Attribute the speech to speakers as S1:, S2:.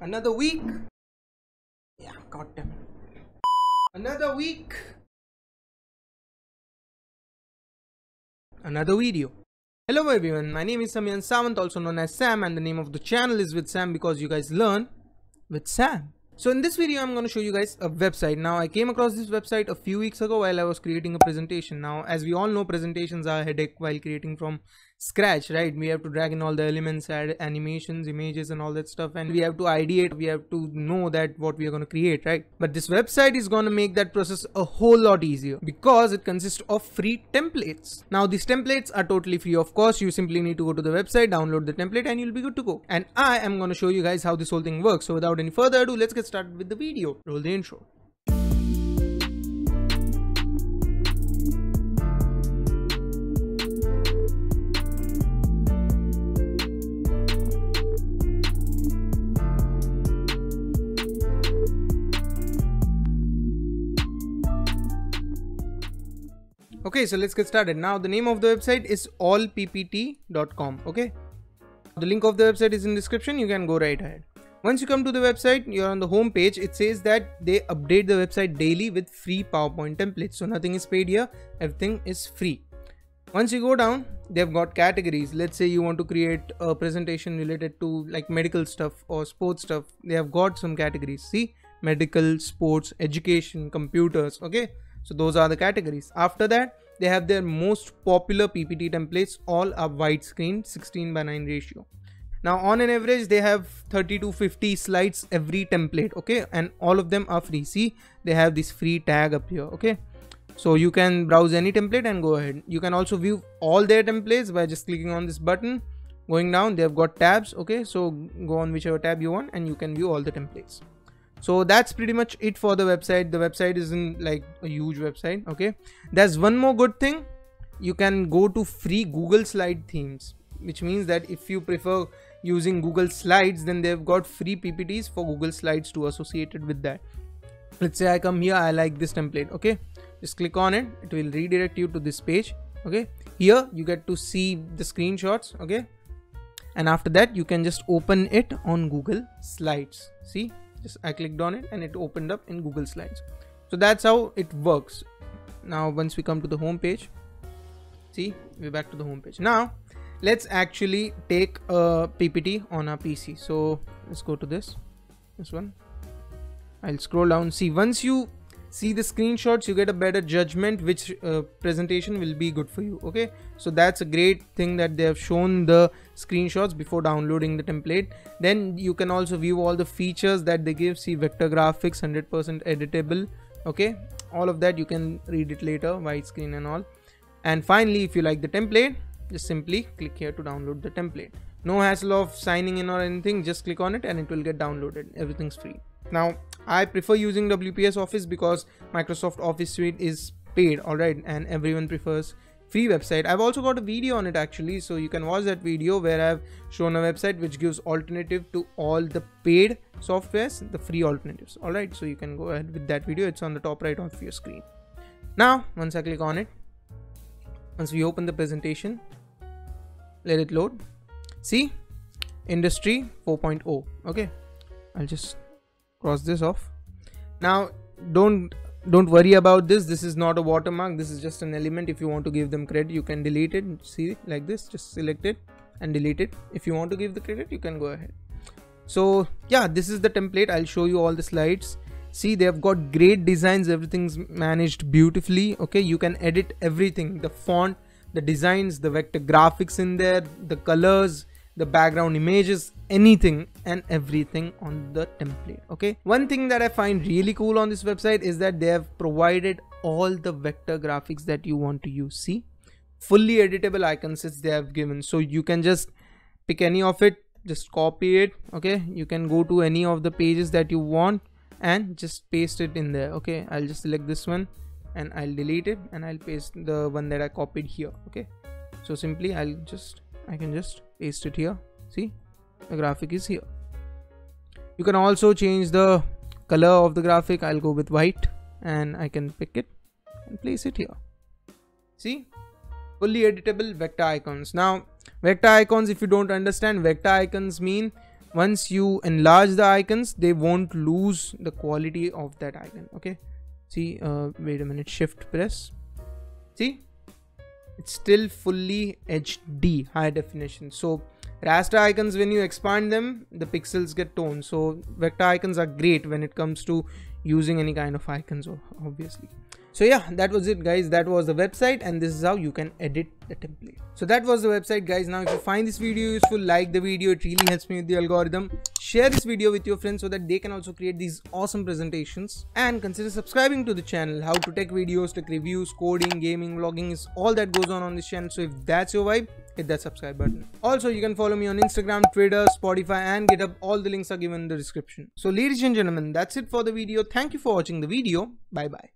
S1: Another week. Yeah, god goddamn. Another week. Another video. Hello everyone, my name is Samihan Sawant, also known as Sam, and the name of the channel is with Sam because you guys learn with Sam. So in this video, I'm going to show you guys a website. Now I came across this website a few weeks ago while I was creating a presentation. Now, as we all know, presentations are a headache while creating from scratch, right? We have to drag in all the elements, add animations, images and all that stuff. And we have to ideate, we have to know that what we are going to create, right? But this website is going to make that process a whole lot easier because it consists of free templates. Now these templates are totally free of course. You simply need to go to the website, download the template and you'll be good to go. And I am going to show you guys how this whole thing works. So without any further ado, let's get started with the video. Roll the intro. okay so let's get started now the name of the website is allppt.com okay the link of the website is in description you can go right ahead once you come to the website you're on the home page it says that they update the website daily with free powerpoint templates. So nothing is paid here everything is free. Once you go down they've got categories. Let's say you want to create a presentation related to like medical stuff or sports stuff. They have got some categories. See medical sports education computers okay? So those are the categories. After that they have their most popular ppt templates all are widescreen 16 by 9 ratio now on an average they have 30 to 50 slides every template okay? And all of them are free. See they have this free tag up here okay? So you can browse any template and go ahead. You can also view all their templates by just clicking on this button going down. They've got tabs okay? So go on whichever tab you want and you can view all the templates. So that's pretty much it for the website. The website isn't like a huge website okay? There's one more good thing. You can go to free google slide themes which means that if you prefer using google slides then they've got free ppts for google slides to associated with that. Let's say i come here i like this template okay? Just click on it it will redirect you to this page okay? Here you get to see the screenshots okay? And after that you can just open it on google slides see? Just I clicked on it and it opened up in Google Slides. So that's how it works. Now once we come to the home page see? We're back to the home page. Now let's actually take a PPT on our PC so let's go to this. This one. I'll scroll down. See once you see the screenshots you get a better judgment which uh, presentation will be good for you okay? So that's a great thing that they have shown the screenshots before downloading the template. Then you can also view all the features that they give. See vector graphics 100% editable okay? All of that you can read it later widescreen and all. And finally if you like the template just simply click here to download the template no hassle of signing in or anything just click on it and it will get downloaded everything's free now I prefer using WPS Office because Microsoft Office Suite is paid, alright, and everyone prefers free website. I've also got a video on it actually, so you can watch that video where I've shown a website which gives alternative to all the paid softwares, the free alternatives. Alright, so you can go ahead with that video, it's on the top right of your screen. Now, once I click on it, once we open the presentation, let it load. See, industry 4.0. Okay, I'll just cross this off. Now don't don't worry about this. This is not a watermark. This is just an element. If you want to give them credit you can delete it. See? Like this. Just select it and delete it. If you want to give the credit you can go ahead. So yeah this is the template. I'll show you all the slides. See they've got great designs. Everything's managed beautifully. Okay? You can edit everything. The font the designs the vector graphics in there the colors the background images anything and everything on the template okay? One thing that i find really cool on this website is that they have provided all the vector graphics that you want to use see? Fully editable icons they have given so you can just pick any of it just copy it okay? You can go to any of the pages that you want and just paste it in there okay? I'll just select this one and i'll delete it and i'll paste the one that i copied here okay? So simply i'll just I can just paste it here. See the graphic is here. You can also change the color of the graphic. I'll go with white and I can pick it and place it here. See? Fully editable vector icons. Now vector icons if you don't understand vector icons mean once you enlarge the icons they won't lose the quality of that icon okay see uh, wait a minute. Shift press. See? It's still fully HD high definition. So raster icons when you expand them the pixels get toned. So vector icons are great when it comes to using any kind of icons obviously so yeah that was it guys that was the website and this is how you can edit the template so that was the website guys now if you find this video useful like the video it really helps me with the algorithm share this video with your friends so that they can also create these awesome presentations and consider subscribing to the channel how to tech videos tech reviews coding gaming vlogging is all that goes on on this channel so if that's your vibe hit that subscribe button. Also, you can follow me on Instagram, Twitter, Spotify and GitHub. All the links are given in the description. So ladies and gentlemen, that's it for the video. Thank you for watching the video. Bye bye.